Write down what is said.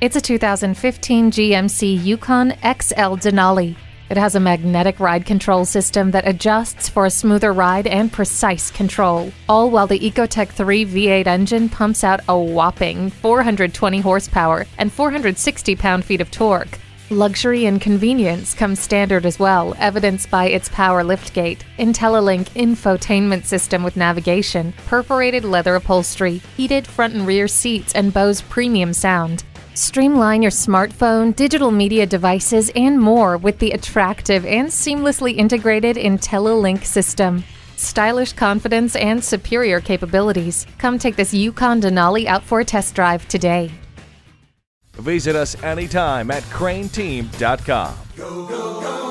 It's a 2015 GMC Yukon XL Denali. It has a magnetic ride control system that adjusts for a smoother ride and precise control, all while the Ecotec 3 V8 engine pumps out a whopping 420 horsepower and 460 pound feet of torque. Luxury and convenience come standard as well, evidenced by its power liftgate, IntelliLink infotainment system with navigation, perforated leather upholstery, heated front and rear seats, and Bose premium sound. Streamline your smartphone, digital media devices, and more with the attractive and seamlessly integrated IntelliLink system. Stylish confidence and superior capabilities. Come take this Yukon Denali out for a test drive today. Visit us anytime at crainteam.com. Go, go, go.